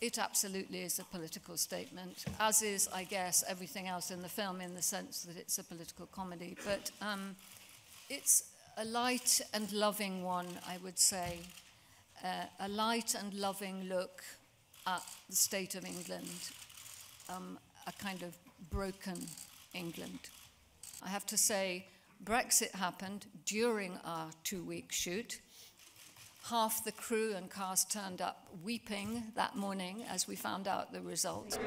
It absolutely is a political statement, as is, I guess, everything else in the film in the sense that it's a political comedy. But um, it's a light and loving one, I would say. Uh, a light and loving look at the state of England, um, a kind of broken England. I have to say, Brexit happened during our two-week shoot. Half the crew and cast turned up weeping that morning as we found out the results.